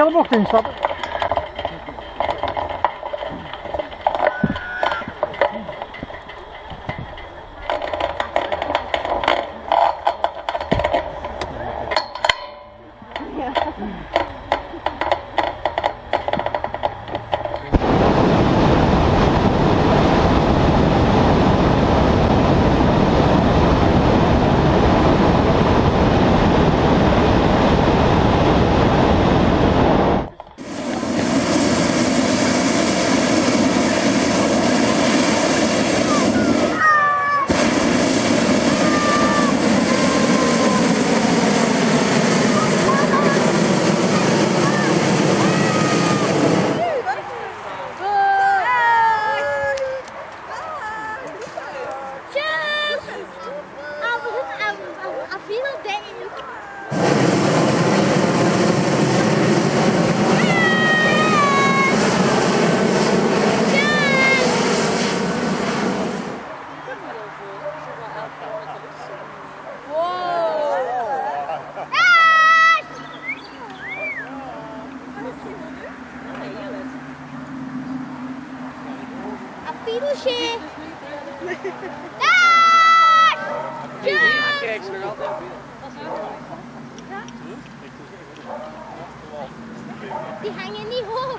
De bocht instappen? Wiedersehen! Dag! Tjus! Die hangen niet hoog.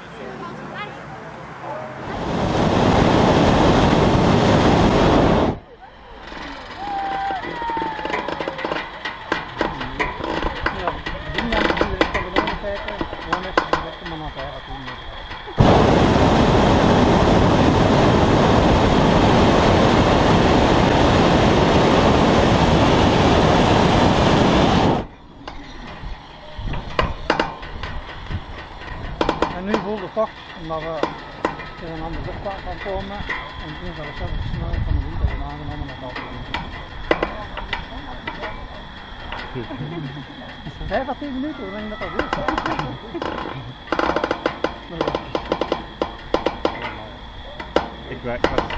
Nu voelde het toch, omdat we in een andere luchtvaart gaan komen, en toen dat we zelf snelheid van de wind hebben aangenomen met dat. 15 minuten, hoe lang dat al duurt? Ik werk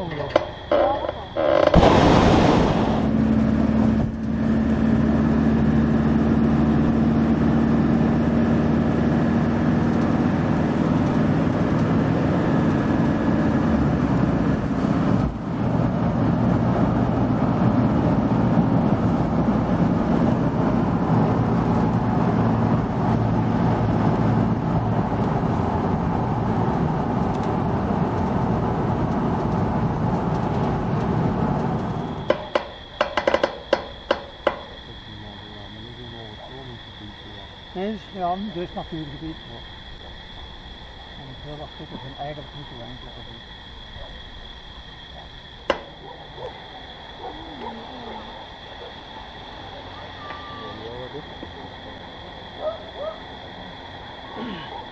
そうな。dus, ja, dus natuurgebied. En heel wat stukken zijn eigenlijk niet te gebied. Mm-hmm.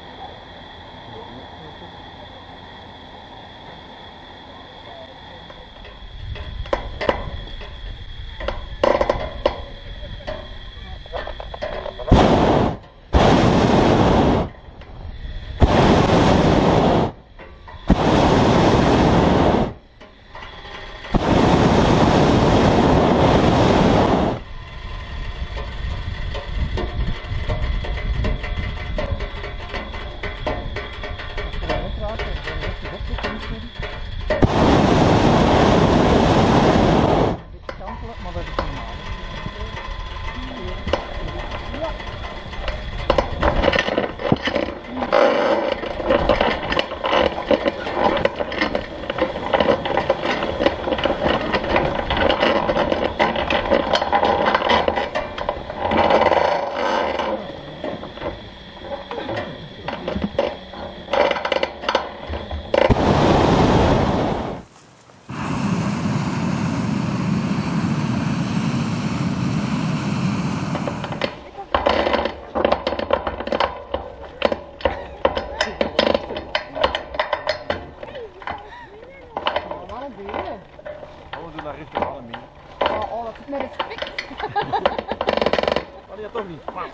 Mas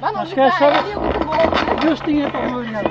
Vamos, Acho que é só... Deus tinha para olhar.